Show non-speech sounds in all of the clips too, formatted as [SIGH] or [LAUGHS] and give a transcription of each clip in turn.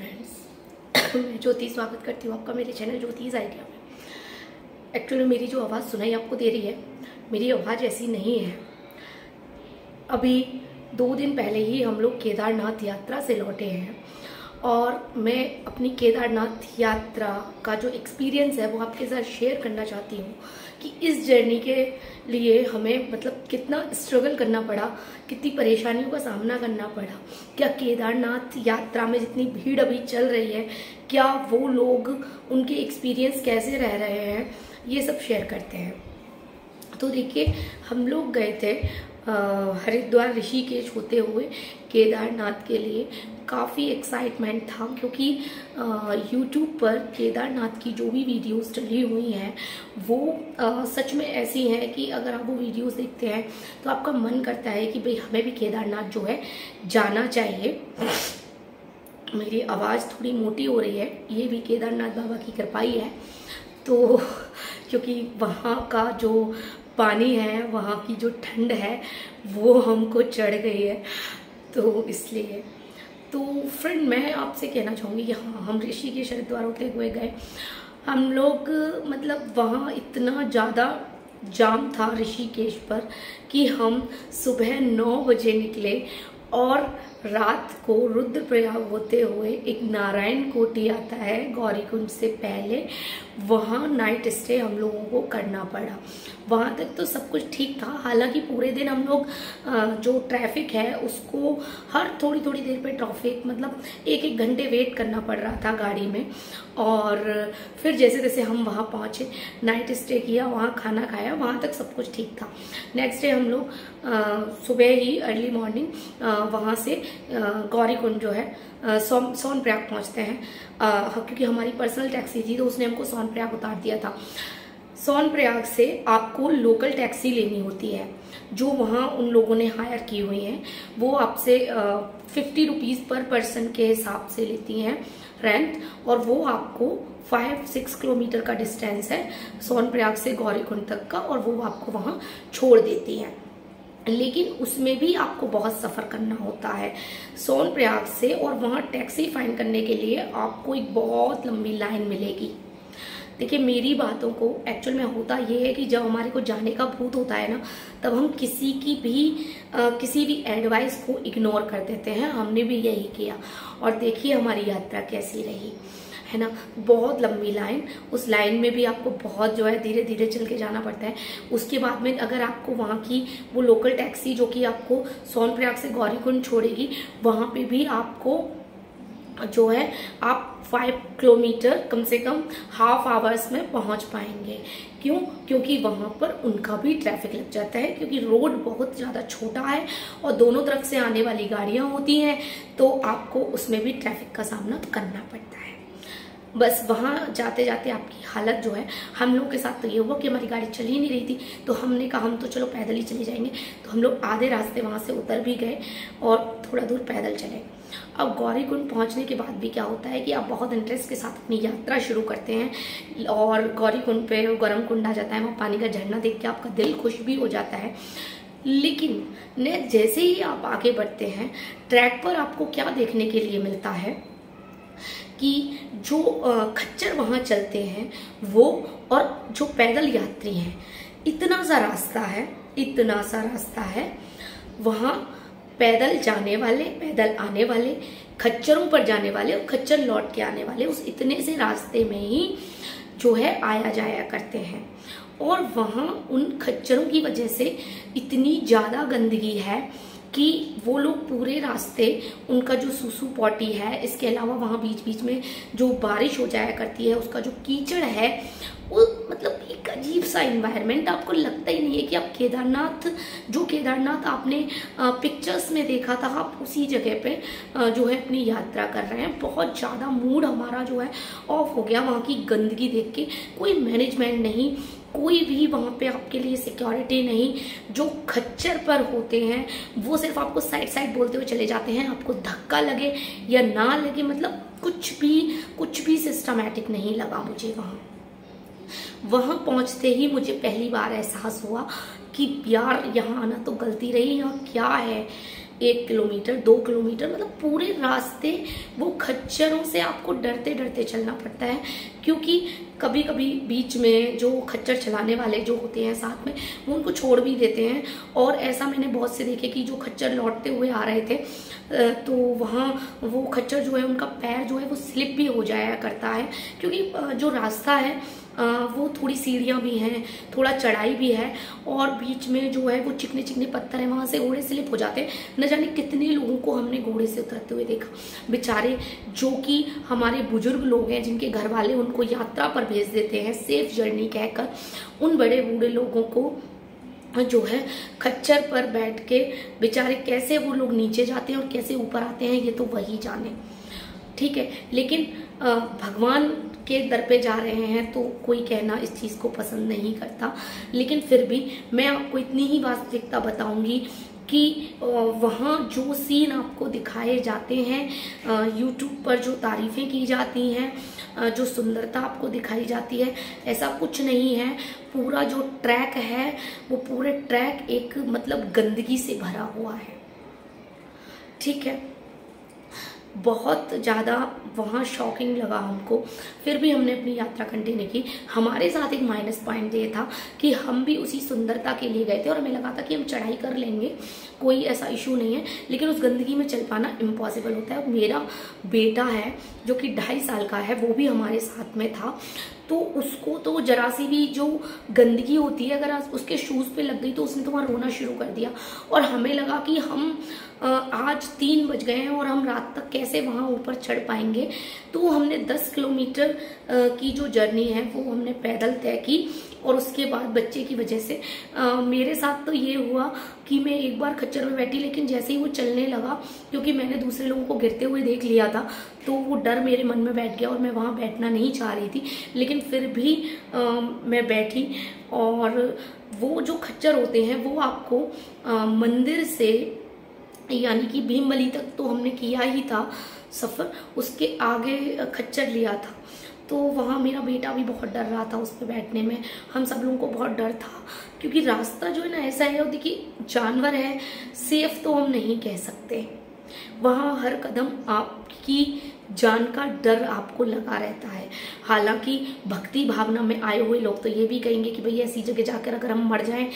Friends मैं ज्योति स्वागत करती हूँ आपका मेरे चैनल ज्योतिज आइडिया में। एक्चुअली मेरी जो आवाज़ सुनाई आपको दे रही है, मेरी आवाज़ ऐसी नहीं है। अभी दो दिन पहले ही हम लोग केदारनाथ यात्रा से लौटे हैं और मैं अपनी केदारनाथ यात्रा का जो एक्सपीरियंस है वो आपके साथ शेयर करना चाहती हूँ। कि इस जर्नी के लिए हमें मतलब कितना स्ट्रगल करना पड़ा, कितनी परेशानियों का सामना करना पड़ा, क्या केदारनाथ यात्रा में जितनी भीड़ अभी चल रही है, क्या वो लोग उनके एक्सपीरियंस कैसे रह रहे हैं, ये सब शेयर करते हैं। तो देखिए हम लोग गए थे हरिद्वार ऋषिकेश होते हुए केदारनाथ के लिए। काफ़ी एक्साइटमेंट था क्योंकि यूट्यूब पर केदारनाथ की जो भी वीडियोस चली हुई हैं वो आ, सच में ऐसी हैं कि अगर आप वो वीडियोस देखते हैं तो आपका मन करता है कि भाई हमें भी केदारनाथ जो है जाना चाहिए। मेरी आवाज़ थोड़ी मोटी हो रही है ये भी केदारनाथ बाबा की कृपाई है। तो क्योंकि वहाँ का जो पानी है, वहाँ की जो ठंड है, वो हमको चढ़ गई है। तो इसलिए तो फ्रेंड मैं आपसे कहना चाहूँगी कि हाँ हम ऋषि के हरिद्वार होते हुए गए। हम लोग मतलब वहाँ इतना ज़्यादा जाम था ऋषिकेश पर कि हम सुबह नौ बजे निकले और रात को रुद्रप्रयाग होते हुए एक नारायण कोटी आता है गौरी गौरीकुंड से पहले। वहाँ नाइट स्टे हम लोगों को करना पड़ा। वहाँ तक तो सब कुछ ठीक था। हालाँकि पूरे दिन हम लोग जो ट्रैफ़िक है, उसको हर थोड़ी थोड़ी देर पे ट्रैफ़िक मतलब एक एक घंटे वेट करना पड़ रहा था गाड़ी में। और फिर जैसे जैसे हम वहाँ पहुँचे नाइट स्टे किया, वहाँ खाना खाया, वहाँ तक सब कुछ ठीक था। नेक्स्ट डे हम लोग सुबह ही अर्ली मॉर्निंग वहाँ से गौरी कुंड जो है सोन प्रयाग पहुँचते हैं। क्योंकि हमारी पर्सनल टैक्सी थी तो उसने हमको सोन प्रयाग उतार दिया था। सोन प्रयाग से आपको लोकल टैक्सी लेनी होती है, जो वहाँ उन लोगों ने हायर की हुई है। वो आपसे फिफ्टी रुपीज़ पर पर्सन के हिसाब से लेती हैं रेंट और वो आपको फाइव सिक्स किलोमीटर का डिस्टेंस है सोन प्रयाग से गौरीकुंड तक का, और वो आपको वहाँ छोड़ देती हैं। लेकिन उसमें भी आपको बहुत सफ़र करना होता है। सोन प्रयाग से और वहाँ टैक्सी फाइन करने के लिए आपको एक बहुत लंबी लाइन मिलेगी। देखिए मेरी बातों को एक्चुअल में होता ये है कि जब हमारे को जाने का भूत होता है ना तब हम किसी की भी आ, किसी भी एडवाइस को इग्नोर कर देते हैं। हमने भी यही किया। और देखिए हमारी यात्रा कैसी रही। है ना? बहुत लंबी लाइन। उस लाइन में भी आपको बहुत जो है धीरे धीरे चल के जाना पड़ता है। उसके बाद में अगर आपको वहाँ की वो लोकल टैक्सी जो कि आपको सोनप्रयाग से गौरीकुंड छोड़ेगी, वहाँ पे भी आपको जो है आप फाइव किलोमीटर कम से कम हाफ़ आवर्स में पहुँच पाएँगे। क्यों? क्योंकि वहाँ पर उनका भी ट्रैफ़िक लग जाता है, क्योंकि रोड बहुत ज़्यादा छोटा है और दोनों तरफ़ से आने वाली गाड़ियाँ होती हैं तो आपको उसमें भी ट्रैफ़िक का सामना करना पड़ता है। बस वहाँ जाते जाते आपकी हालत जो है, हम लोग के साथ तो ये हुआ कि हमारी गाड़ी चल ही नहीं रही थी। तो हमने कहा, हम तो चलो पैदल ही चले जाएँगे। तो हम लोग आधे रास्ते वहाँ से उतर भी गए और थोड़ा दूर पैदल चले। अब गौरी कुंड पहुँचने के बाद भी क्या होता है कि आप बहुत इंटरेस्ट के साथ अपनी यात्रा शुरू करते हैं और गौरी कुंड पे गर्म कुंड आ जाता है, वहाँ पानी का झरना देख के आपका दिल खुश भी हो जाता है। लेकिन ने जैसे ही आप आगे बढ़ते हैं, ट्रैक पर आपको क्या देखने के लिए मिलता है? कि जो खच्चर वहाँ चलते हैं, वो और जो पैदल यात्री हैं, इतना सा रास्ता है, इतना सा रास्ता है, वहाँ पैदल जाने वाले, पैदल आने वाले, खच्चरों पर जाने वाले और खच्चर लौट के आने वाले, उस इतने से रास्ते में ही जो है आया जाया करते हैं। और वहाँ उन खच्चरों की वजह से इतनी ज़्यादा गंदगी है कि वो लोग पूरे रास्ते उनका जो सुसु पॉटी है, इसके अलावा वहाँ बीच बीच में जो बारिश हो जाया करती है, उसका जो कीचड़ है वो मतलब एक अजीब सा इन्वायरमेंट आपको लगता ही नहीं है कि आप केदारनाथ, जो केदारनाथ आपने पिक्चर्स में देखा था, आप उसी जगह पे जो है अपनी यात्रा कर रहे हैं। बहुत ज़्यादा मूड हमारा जो है ऑफ़ हो गया वहाँ की गंदगी देख के। कोई मैनेजमेंट नहीं, कोई भी वहाँ पे आपके लिए सिक्योरिटी नहीं। जो खच्चर पर होते हैं, वो सिर्फ़ आपको साइड साइड बोलते हुए चले जाते हैं। आपको धक्का लगे या ना लगे मतलब कुछ भी कुछ भी सिस्टमैटिक नहीं लगा मुझे वहाँ। वहाँ पहुँचते ही मुझे पहली बार एहसास हुआ कि यार, यहाँ आना तो गलती रही यहाँ क्या है? एक किलोमीटर, दो किलोमीटर मतलब पूरे रास्ते वो खच्चरों से आपको डरते डरते चलना पड़ता है, क्योंकि कभी कभी बीच में जो खच्चर चलाने वाले जो होते हैं साथ में, वो उनको छोड़ भी देते हैं। और ऐसा मैंने बहुत से देखे कि जो खच्चर लौटते हुए आ रहे थे तो वहाँ वो खच्चर जो है, उनका पैर जो है वो स्लिप भी हो जाया करता है, क्योंकि जो रास्ता है वो थोड़ी सीढ़ियाँ भी हैं, थोड़ा चढ़ाई भी है और बीच में जो है वो चिकने चिकने पत्थर हैं, वहाँ से घोड़े स्लिप हो जाते हैं। न जाने कितने लोगों को हमने घोड़े से उतरते हुए देखा। बेचारे जो कि हमारे बुज़ुर्ग लोग हैं, जिनके घर वाले उनको यात्रा पर भेज देते हैं सेफ़ जर्नी कहकर, उन बड़े बूढ़े लोगों को जो है खच्चर पर बैठ के बेचारे कैसे वो लोग नीचे जाते हैं और कैसे ऊपर आते हैं, ये तो वही जाने। ठीक है, लेकिन भगवान के दर पे जा रहे हैं तो कोई कहना इस चीज़ को पसंद नहीं करता। लेकिन फिर भी मैं आपको इतनी ही वास्तविकता बताऊँगी कि वहाँ जो सीन आपको दिखाए जाते हैं यूट्यूब पर जो तारीफ़ें की जाती हैं जो सुंदरता आपको दिखाई जाती है, ऐसा कुछ नहीं है। पूरा जो ट्रैक है, वो पूरे ट्रैक एक मतलब गंदगी से भरा हुआ है। ठीक है? बहुत ज़्यादा वहाँ शॉकिंग लगा हमको। फिर भी हमने अपनी यात्रा कंटिन्यू की। हमारे साथ एक माइनस पॉइंट ये था कि हम भी उसी सुंदरता के लिए गए थे और हमें लगा था कि हम चढ़ाई कर लेंगे। कोई ऐसा इशू नहीं है, लेकिन उस गंदगी में चल पाना इम्पॉसिबल होता है। मेरा बेटा है, जो कि ढाई साल का है, वो भी हमारे साथ में था। तो उसको तो जरा सी भी जो गंदगी होती है, अगर उसके शूज़ पे लग गई तो उसने तो वहाँ रोना शुरू कर दिया। और हमें लगा कि हम आज तीन बज गए हैं और हम रात तक कैसे वहाँ ऊपर चढ़ पाएँगे। तो हमने दस किलोमीटर की जो जर्नी है वो हमने पैदल तय की और उसके बाद बच्चे की वजह से आ, मेरे साथ तो ये हुआ कि मैं एक बार खच्चर में बैठी लेकिन जैसे ही वो चलने लगा क्योंकि मैंने दूसरे लोगों को गिरते हुए देख लिया था तो वो डर मेरे मन में बैठ गया और मैं वहाँ बैठना नहीं चाह रही थी। लेकिन फिर भी आ, मैं बैठी और वो जो खच्चर होते हैं वो आपको आ, मंदिर से यानी कि भीमबली तक तो हमने किया ही था सफ़र, उसके आगे खच्चर लिया था। तो वहाँ मेरा बेटा भी बहुत डर रहा था उस पर बैठने में। हम सब लोगों को बहुत डर था, क्योंकि रास्ता जो है ना ऐसा है देखिए, जानवर है सेफ़ तो हम नहीं कह सकते। वहाँ हर कदम आपकी जान का डर आपको लगा रहता है। हालाँकि भक्ति भावना में आए हुए लोग तो ये भी कहेंगे कि भाई ऐसी जगह जाकर अगर हम मर जाएँ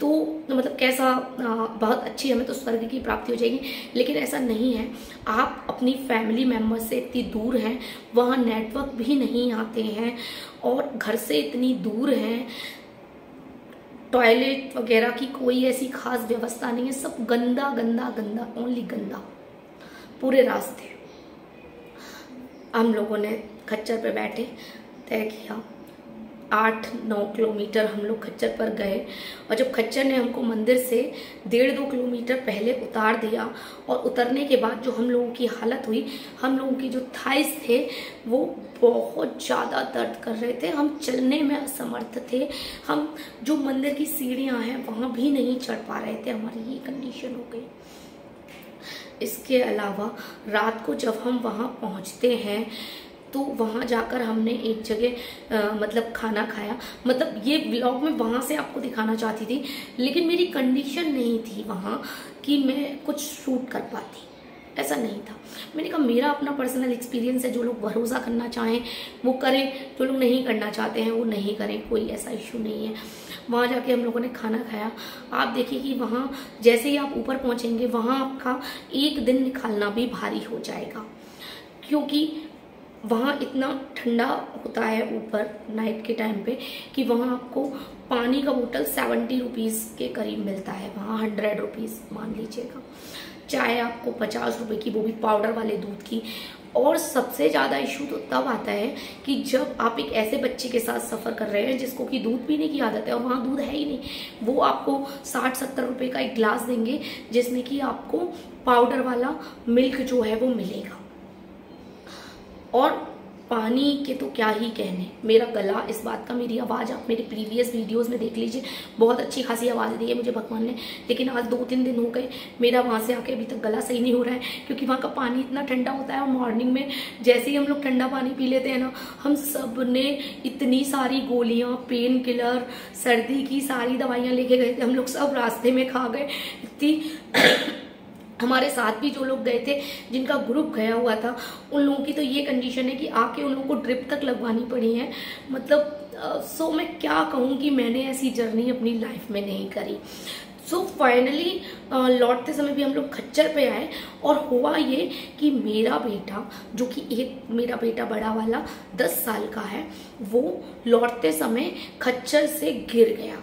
तो मतलब कैसा बहुत अच्छी हमें तो स्वर्ग की प्राप्ति हो जाएगी, लेकिन ऐसा नहीं है। आप अपनी फैमिली मेंबर से इतनी दूर हैं, वहाँ नेटवर्क भी नहीं आते हैं, और घर से इतनी दूर हैं टॉयलेट वगैरह की कोई ऐसी खास व्यवस्था नहीं है, सब गंदा गंदा गंदा ओनली गंदा, पूरे रास्ते। हम लोगों ने खच्चर पे बैठे, तय किया। आठ, नौ किलोमीटर हम लोग खच्चर पर गए और जब खच्चर ने हमको मंदिर से डेढ़, दो किलोमीटर पहले उतार दिया और उतरने के बाद जो हम लोगों की हालत हुई, हम लोगों की जो थाइस थे, वो बहुत ज़्यादा दर्द कर रहे थे। हम चलने में असमर्थ थे। हम जो मंदिर की सीढ़ियाँ हैं, वहाँ भी नहीं चढ़ पा रहे थे। हमारी ये कंडीशन हो गई। इसके अलावा रात को जब हम वहाँ पहुँचते हैं तो वहाँ जाकर हमने एक जगह मतलब खाना खाया। मतलब ये ब्लॉग में वहाँ से आपको दिखाना चाहती थी, लेकिन मेरी कंडीशन नहीं थी वहाँ कि मैं कुछ शूट कर पाती। ऐसा नहीं था। मैंने कहा, मेरा अपना पर्सनल एक्सपीरियंस है, जो लोग भरोसा करना चाहें, वो करें। जो लोग नहीं करना चाहते हैं, वो नहीं करें। कोई ऐसा इशू नहीं है। वहाँ जाके हम लोगों ने खाना खाया। आप देखिए कि वहाँ, जैसे ही आप ऊपर पहुँचेंगे, वहाँ आपका एक दिन निकालना भी भारी हो जाएगा। क्योंकि वहाँ इतना ठंडा होता है ऊपर नाइट के टाइम पे कि वहाँ आपको पानी का बोतल सेवेंटी रुपीज़ के करीब मिलता है। वहाँ हंड्रेड रुपीज़ मान लीजिएगा। चाय आपको पचास रुपए की, वो भी पाउडर वाले दूध की। और सबसे ज़्यादा इशू तो तब आता है कि जब आप एक ऐसे बच्चे के साथ सफ़र कर रहे हैं जिसको कि दूध पीने की आदत है और वहाँ दूध है ही नहीं, वो आपको साठ सत्तर रुपए का एक गिलास देंगे जिसमें कि आपको पाउडर वाला मिल्क जो है वो मिलेगा। और पानी के तो क्या ही कहने। मेरा गला, इस बात का मेरी आवाज़, आप मेरे प्रीवियस वीडियोस में देख लीजिए। बहुत अच्छी खासी आवाज़ दी है मुझे भगवान ने। लेकिन आज दो तीन दिन हो गए, मेरा वहाँ से आके अभी तक गला सही नहीं हो रहा है, क्योंकि वहाँ का पानी इतना ठंडा होता है और मॉर्निंग में जैसे ही हम लोग ठंडा पानी पी लेते हैं ना, हम सबने इतनी सारी गोलियाँ पेन किलर सर्दी की सारी दवाइयाँ लेके गए थे। हम लोग सब रास्ते में खा गए। इतनी हमारे साथ भी जो लोग गए थे, जिनका ग्रुप गया हुआ था, उन लोगों की तो ये कंडीशन है कि आके उन लोगों को ड्रिप तक लगवानी पड़ी है। मतलब सो मैं क्या कहूँ कि मैंने ऐसी जर्नी अपनी लाइफ में नहीं करी। सो so फाइनली लौटते समय भी हम लोग खच्चर पे आए और हुआ ये कि मेरा बेटा, जो कि एक मेरा बेटा बड़ा वाला, दस साल का है, वो लौटते समय खच्चर से गिर गया।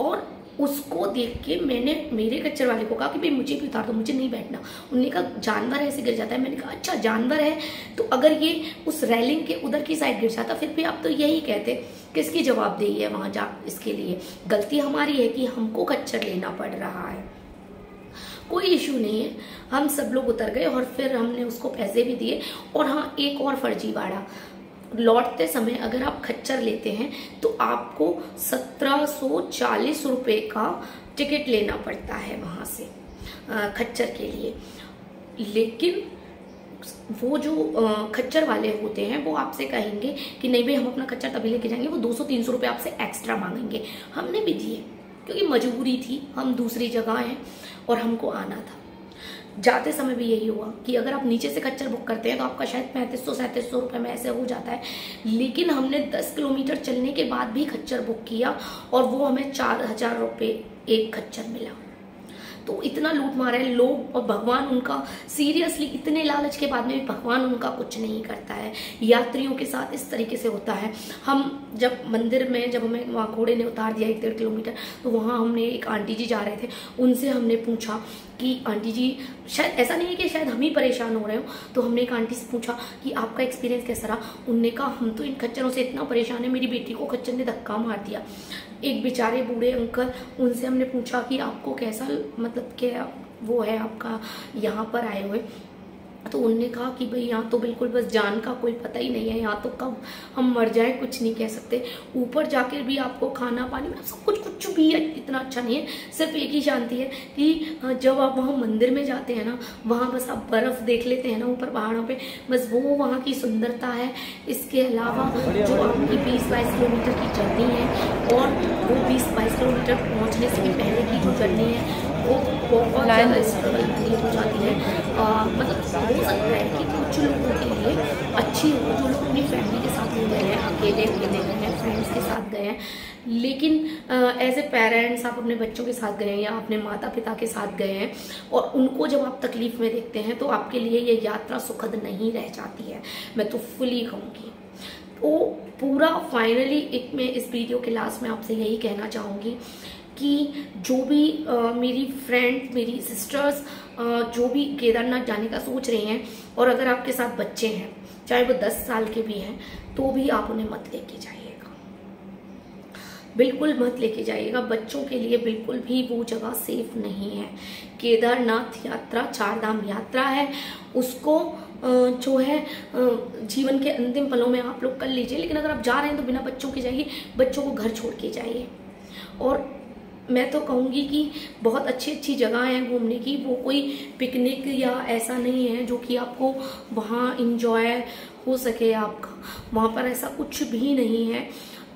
और उसको देख के मैंने, मेरे कच्चर वाले को कहा कि भाई, मुझे भी उतार दो, मुझे नहीं बैठना। उन्होंने कहा, जानवर ऐसे गिर जाता है। मैंने कहा अच्छा जानवर है तो अगर ये उस रैलिंग के उधर की साइड गिर जाता, फिर भी आप तो यही कहते, किसकी जवाबदेही है वहाँ जा, इसके लिए? गलती हमारी है कि हमको कच्चर लेना पड़ रहा है। कोई इशू नहीं है। हम सब लोग उतर गए और फिर हमने उसको पैसे भी दिए और हाँ एक और फर्जी बाड़ा लौटते समय अगर आप खच्चर लेते हैं तो आपको सत्रह सौ चालीस रुपए का टिकट लेना पड़ता है वहाँ से खच्चर के लिए। लेकिन वो जो खच्चर वाले होते हैं, वो आपसे कहेंगे कि नहीं भाई, हम अपना खच्चर तभी लेके जाएँगे, वो दो सौ तीन सौ रुपये आपसे एक्स्ट्रा मांगेंगे। हमने भी दिए, क्योंकि मजबूरी थी, हम दूसरी जगह हैं और हमको आना था। जाते समय भी यही हुआ कि अगर आप नीचे से खच्चर बुक करते हैं तो आपका शायद पैंतीस सौ, सैंतीस सौ रुपये में ऐसे हो जाता है। लेकिन हमने दस किलोमीटर चलने के बाद भी खच्चर बुक किया और वो हमें चार हज़ार रुपये एक खच्चर मिला। तो इतना लूट मारा है, लोग और भगवान उनका सीरियसली इतने लालच के बाद में भी भगवान उनका कुछ नहीं करता है। यात्रियों के साथ इस तरीके से होता है। हम जब मंदिर में, जब हमें वहाँ घोड़े ने उतार दिया एक डेढ़ किलोमीटर तो वहाँ हमने एक आंटी जी जा रहे थे। उनसे हमने पूछा कि, आंटी जी, शायद, ऐसा नहीं है कि शायद हम ही परेशान हो रहे हो? तो हमने एक आंटी से पूछा कि, आपका एक्सपीरियंस कैसा रहा? उनने कहा, हम तो इन खच्चरों से इतना परेशान है, मेरी बेटी को खच्चर ने धक्का मार दिया। एक बेचारे बूढ़े अंकल, उनसे हमने पूछा कि, आपको कैसा मतलब के वो है आपका यहाँ पर आए हुए। तो उनने कहा कि भाई, यहाँ तो बिल्कुल बस जान का कोई पता ही नहीं है, यहाँ तो कब हम मर जाए, कुछ नहीं कह सकते। ऊपर जाकर भी आपको खाना, पानी मतलब सब कुछ कुछ भी इतना अच्छा नहीं है, सिर्फ़ एक ही शांति है कि जब आप वहाँ मंदिर में जाते हैं ना, वहाँ बस आप बर्फ़ देख लेते हैं ना, ऊपर पहाड़ों पे, बस वो वहाँ की सुंदरता है। इसके अलावा जो आपकी बीस बाईस किलोमीटर की जर्नी है और वो बीस बाईस किलोमीटर पहुँचने से पहले की जो जर्नी है, वो बहुत ज़्यादा स्ट्रगल हो जाती है। मतलब हो सकता है कि कुछ लोगों के लिए अच्छी हो जो लोग अपनी फैमिली के साथ नहीं गए हैं अकेले अकेले गए हैं फ्रेंड्स के साथ गए हैं। लेकिन एज ए पेरेंट्स आप अपने बच्चों के साथ गए हैं या अपने माता पिता के साथ गए हैं और उनको जब आप तकलीफ़ में देखते हैं तो आपके लिए ये यात्रा सुखद नहीं रह जाती है। मैं तो फुली कहूँगी। वो पूरा फाइनली एक मैं इस वीडियो के लास्ट में आपसे यही कहना चाहूँगी कि जो भी आ, मेरी फ्रेंड मेरी सिस्टर्स जो भी केदारनाथ जाने का सोच रहे हैं और अगर आपके साथ बच्चे हैं चाहे वो दस साल के भी हैं तो भी आप उन्हें मत लेके जाइएगा। बिल्कुल मत लेके जाइएगा। बच्चों के लिए बिल्कुल भी वो जगह सेफ़ नहीं है। केदारनाथ यात्रा चार धाम यात्रा है। उसको जो है जीवन के अंतिम पलों में आप लोग कर लीजिए। लेकिन अगर आप जा रहे हैं तो बिना बच्चों के जाइए बच्चों को घर छोड़ के जाइए। और मैं तो कहूँगी कि बहुत अच्छी अच्छी जगह है घूमने की। वो कोई पिकनिक या ऐसा नहीं है जो कि आपको वहाँ इंजॉय हो सके आपका। वहाँ पर ऐसा कुछ भी नहीं है।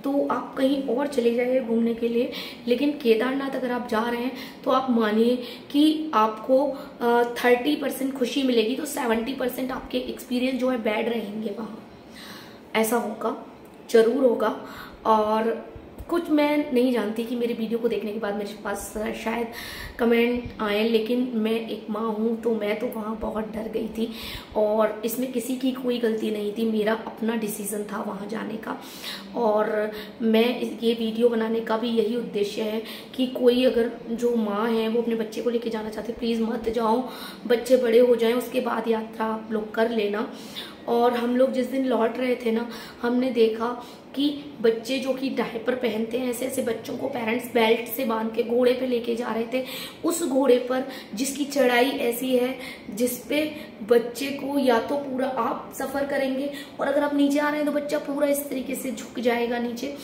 तो आप कहीं और चले जाइए घूमने के लिए। लेकिन केदारनाथ अगर आप जा रहे हैं तो आप मानिए कि आपको थर्टी परसेंट खुशी मिलेगी। तो सेवेंटी परसेंट आपके एक्सपीरियंस जो है बैड रहेंगे वहाँ। ऐसा होगा, ज़रूर होगा। और कुछ मैं नहीं जानती कि मेरे वीडियो को देखने के बाद मेरे पास शायद कमेंट आए, लेकिन मैं एक माँ हूँ तो मैं तो वहाँ बहुत डर गई थी और इसमें किसी की कोई गलती नहीं थी। मेरा अपना डिसीज़न था वहाँ जाने का। और मैं ये वीडियो बनाने का भी यही उद्देश्य है कि कोई अगर जो माँ है, वो अपने बच्चे को लेके जाना चाहते प्लीज़ मत जाओ, बच्चे बड़े हो जाएँ, उसके बाद यात्रा आप लोग कर लेना। और हम लोग जिस दिन लौट रहे थे ना, हमने देखा कि बच्चे जो कि डायपर पहनते हैं, ऐसे ऐसे बच्चों को पेरेंट्स बेल्ट से बाँध के घोड़े पे लेके जा रहे थे। उस घोड़े पर जिसकी चढ़ाई ऐसी है जिसपे बच्चे को या तो पूरा आप सफ़र करेंगे और अगर आप नीचे आ रहे हैं तो बच्चा पूरा इस तरीके से झुक जाएगा नीचे।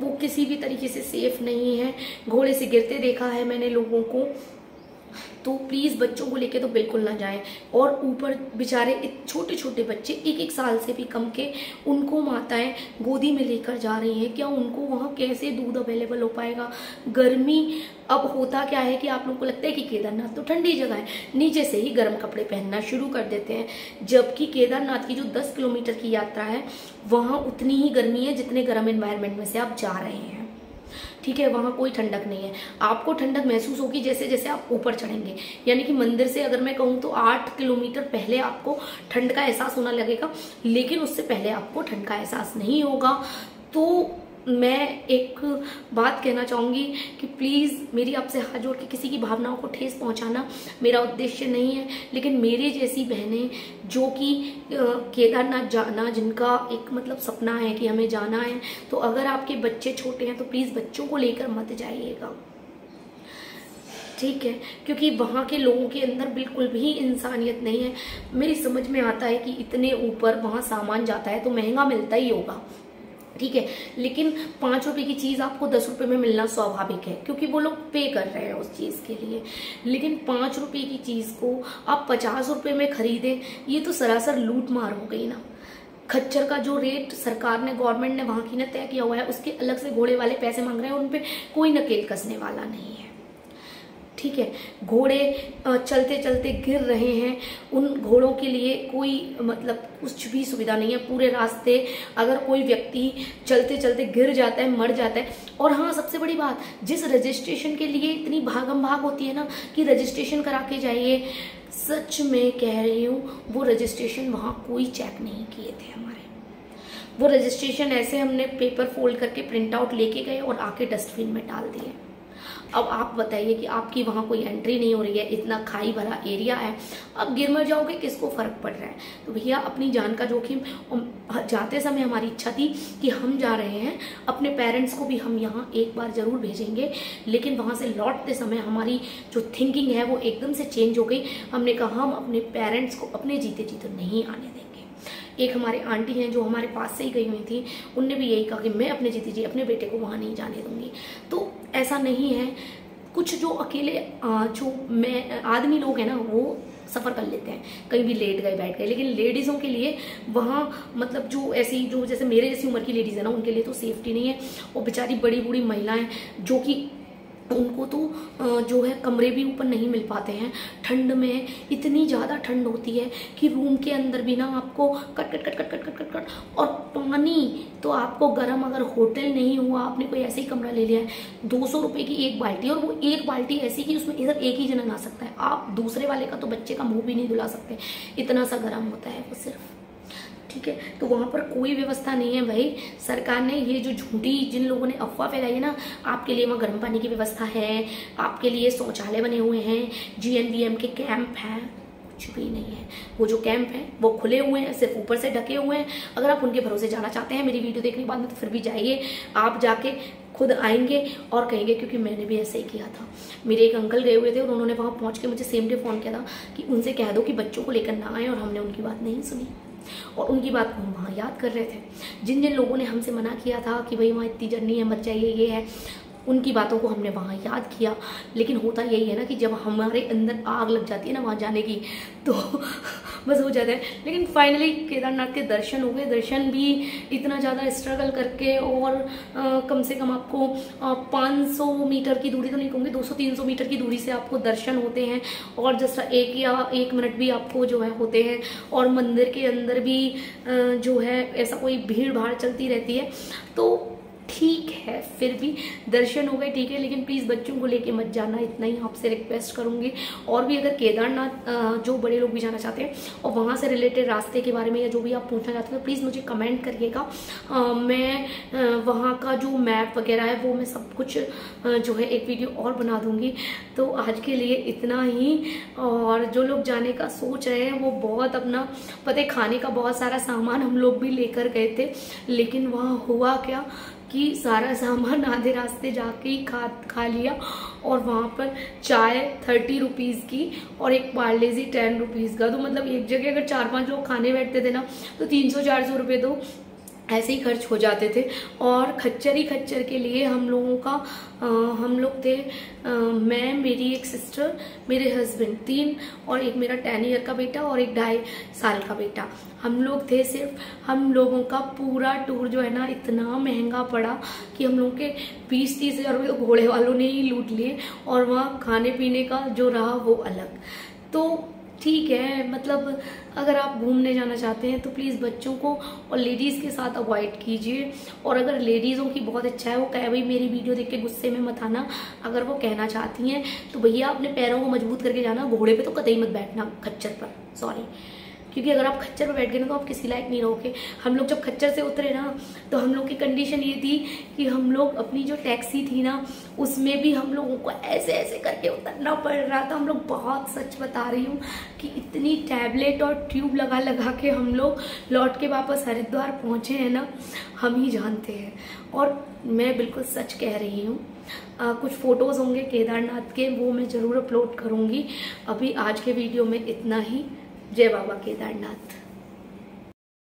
वो किसी भी तरीके से सेफ़ नहीं है। घोड़े से गिरते देखा है मैंने लोगों को। तो प्लीज़ बच्चों को लेके तो बिल्कुल ना जाएँ। और ऊपर बेचारे छोटे छोटे बच्चे एक एक साल से भी कम के, उनको माताएँ गोदी में लेकर जा रही हैं। क्या उनको वहाँ कैसे दूध अवेलेबल हो पाएगा? गर्मी अब होता क्या है कि आप लोगों को लगता है कि केदारनाथ तो ठंडी जगह है। नीचे से ही गर्म कपड़े पहनना शुरू कर देते हैं। जबकि केदारनाथ की जो 10 किलोमीटर की यात्रा है, वहाँ उतनी ही गर्मी है जितने गर्म इन्वायरमेंट में से आप जा रहे हैं। ठीक है, वहाँ कोई ठंडक नहीं है। आपको ठंडक महसूस होगी जैसे जैसे आप ऊपर चढ़ेंगे। यानी कि मंदिर से अगर मैं कहूँ तो आठ किलोमीटर पहले आपको ठंड का एहसास होना लगेगा, लेकिन उससे पहले आपको ठंड का एहसास नहीं होगा। तो मैं एक बात कहना चाहूँगी कि प्लीज़ मेरी आपसे हाथ जोड़ के किसी की भावनाओं को ठेस पहुंचाना मेरा उद्देश्य नहीं है, लेकिन मेरे जैसी बहनें जो कि केदारनाथ जाना जिनका एक मतलब सपना है कि हमें जाना है तो अगर आपके बच्चे छोटे हैं तो प्लीज़ बच्चों को लेकर मत जाइएगा। ठीक है, क्योंकि वहाँ के लोगों के अंदर बिल्कुल भी इंसानियत नहीं है। मेरी समझ में आता है कि इतने ऊपर वहाँ सामान जाता है तो महँगा मिलता ही होगा। ठीक है? लेकिन पाँच रुपए की चीज़ आपको दस रुपए में मिलना स्वाभाविक है, क्योंकि वो लोग पे कर रहे हैं उस चीज़ के लिए। लेकिन पाँच रुपए की चीज़ को आप पचास रुपए में खरीदे, ये तो सरासर लूट मार हो गई ना। खच्चर का जो रेट सरकार ने गवर्नमेंट ने वहाँ की ना तय किया हुआ है, उसके अलग से घोड़े वाले पैसे मांग रहे हैं उनपे कोई नकेल कसने वाला नहीं है। ठीक है, घोड़े चलते चलते गिर रहे हैं। उन घोड़ों के लिए कोई मतलब कुछ भी सुविधा नहीं है। पूरे रास्ते अगर कोई व्यक्ति चलते चलते गिर जाता है, मर जाता है। और हाँ सबसे बड़ी बात, जिस रजिस्ट्रेशन के लिए इतनी भागम भाग होती है ना कि रजिस्ट्रेशन करा के जाइए, सच में कह रही हूँ, वो रजिस्ट्रेशन वहाँ कोई चेक नहीं किए थे हमारे। वो रजिस्ट्रेशन ऐसे हमने पेपर फोल्ड करके प्रिंट आउट लेके गए और आके डस्टबिन में डाल दिए। अब आप बताइए कि आपकी वहाँ कोई एंट्री नहीं हो रही है, इतना खाई भरा एरिया है। अब गिर मर जाओगे, किसको फ़र्क पड़ रहा है? तो भैया, अपनी जान का जोखिम जाते समय हमारी इच्छा थी कि हम जा रहे हैं। अपने पेरेंट्स को भी हम यहाँ एक बार ज़रूर भेजेंगे। लेकिन वहाँ से लौटते समय हमारी जो थिंकिंग है, वो एकदम से चेंज हो गई। हमने कहा, हम अपने पेरेंट्स को अपने जीते जीते नहीं आने देंगे। एक हमारे आंटी हैं जो हमारे पास से ही गई हुई थी, उनने भी यही कहा कि मैं अपने जीती जी, अपने बेटे को वहाँ नहीं जाने दूँगी। तो ऐसा नहीं है। कुछ जो अकेले जो मैं, आदमी लोग हैं ना, वो सफ़र कर लेते हैं। कहीं भी लेट गए, बैठ गए। लेकिन लेडीज़ों के लिए वहाँ मतलब जो ऐसी, जो जैसे मेरे जैसी उम्र की लेडीज़ है ना, उनके लिए तो सेफ्टी नहीं है। और बेचारी बड़ी बूढ़ी महिलाएँ, जो कि उनको तो जो है कमरे भी ऊपर नहीं मिल पाते हैं। ठंड में इतनी ज़्यादा ठंड होती है कि रूम के अंदर भी ना आपको cut cut cut cut cut cut cut cut, और पानी तो आपको गर्म अगर होटल नहीं हुआ, आपने कोई ऐसे ही कमरा ले लिया है, दो सौ रुपए की एक बाल्टी, और वो एक बाल्टी ऐसी कि उसमें इधर एक ही जना ना सकता है। आप दूसरे वाले का तो बच्चे का मुँह भी नहीं धुला सकते। इतना सा गर्म होता है वो सिर्फ़। ठीक है? तो वहाँ पर कोई व्यवस्था नहीं है भाई। सरकार ने ये जो झूठी जिन लोगों ने अफवाह फैलाई है ना, आपके लिए वहाँ गर्म पानी की व्यवस्था है, आपके लिए शौचालय बने हुए हैं जीएनवीएम के कैंप हैं, कुछ भी नहीं है। वो जो कैंप है, वो खुले हुए हैं, सिर्फ़ ऊपर से ढके हुए हैं। अगर आप उनके भरोसे जाना चाहते हैं, मेरी वीडियो देखने के बाद में तो फिर भी जाइए। आप जाके खुद आएँगे और कहेंगे, क्योंकि मैंने भी ऐसे ही किया था। मेरे एक अंकल गए हुए थे और उन्होंने वहाँ पहुँच के मुझे सेम डे फ़ोन किया था कि उनसे कह दो कि बच्चों को लेकर ना आए और हमने उनकी बात नहीं सुनी। और उनकी बात को हम वहाँ याद कर रहे थे। जिन जिन लोगों ने हमसे मना किया था कि भाई वहाँ इतनी जर्नी है, मत जाइए, ये है उनकी बातों को हमने वहाँ याद किया। लेकिन होता यही है ना कि जब हमारे अंदर आग लग जाती है ना वहाँ जाने की तो [LAUGHS] बस हो जाता है। लेकिन फाइनली केदारनाथ के दर्शन हो गए। दर्शन भी इतना ज़्यादा स्ट्रगल करके और आ, कम से कम आपको पाँच सौ मीटर की दूरी तो नहीं कहूँगी 200-300 मीटर की दूरी से आपको दर्शन होते हैं। और जस्ट एक या एक मिनट भी आपको जो है होते हैं। और मंदिर के अंदर भी जो है ऐसा कोई भीड़ भाड़ चलती रहती है। तो ठीक है। फिर भी दर्शन हो गए, ठीक है, लेकिन प्लीज़ बच्चों को लेके मत जाना, इतना ही आपसे रिक्वेस्ट करूँगी। और भी अगर केदारनाथ जो बड़े लोग भी जाना चाहते हैं, और वहाँ से रिलेटेड रास्ते के बारे में या जो भी आप पूछना चाहते हैं प्लीज़ मुझे कमेंट करिएगा। मैं वहाँ का जो मैप वगैरह है, वो मैं सब कुछ जो है एक वीडियो और बना दूँगी। तो आज के लिए इतना ही। और जो लोग जाने का सोच रहे हैं, वो बहुत अपना, पता खाने का बहुत सारा सामान हम लोग भी लेकर गए थे, लेकिन वहाँ हुआ क्या? कि सारा सामान आधे रास्ते जाके ही खा खा लिया और वहाँ पर चाय थर्टी रुपीज़ की और एक पार्ले जी टेन रुपीज़ का। तो मतलब एक जगह अगर चार पाँच लोग खाने बैठते थे ना तो तीन सौ, चार सौ रुपये तो ऐसे ही खर्च हो जाते थे और खच्चर ही खच्चर के लिए हम लोगों का आ, हम लोग थे आ, मैं मेरी एक सिस्टर मेरे हस्बैंड तीन और एक मेरा टेन ईयर का बेटा और एक ढाई साल का बेटा। हम लोग थे सिर्फ़ हम लोगों का पूरा टूर जो है ना इतना महँगा पड़ा कि हम लोगों के बीस तीस हज़ार रुपये तो घोड़े वालों ने ही लूट लिए और वहाँ खाने पीने का जो रहा वो अलग। तो ठीक है मतलब अगर आप घूमने जाना चाहते हैं तो प्लीज़ बच्चों को और लेडीज़ के साथ अवॉइड कीजिए। और अगर लेडीज़ों की बहुत अच्छा है, वो कह भाई, मेरी वीडियो देख के गुस्से में मत आना। अगर वो कहना चाहती हैं तो भैया, अपने पैरों को मज़बूत करके जाना, घोड़े पर तो कतई मत बैठना, खच्चर पर। सॉरी क्योंकि अगर आप खच्चर पर बैठ गए ना तो आप किसी लायक नहीं रहोगे। हम लोग जब खच्चर से उतरे ना तो हम लोग की कंडीशन ये थी कि हम लोग अपनी जो टैक्सी थी ना, उसमें भी हम लोगों को ऐसे ऐसे करके उतरना पड़ रहा था। हम लोग बहुत सच बता रही हूँ कि इतनी टैबलेट और ट्यूब लगा लगा के हम लोग लौट के वापस हरिद्वार पहुँचे हैं ना, हम ही जानते हैं। और मैं बिल्कुल सच कह रही हूँ कुछ फ़ोटोज़ होंगे केदारनाथ के, वो मैं ज़रूर अपलोड करूँगी। अभी आज के वीडियो में इतना ही। जय बाबा केदारनाथ।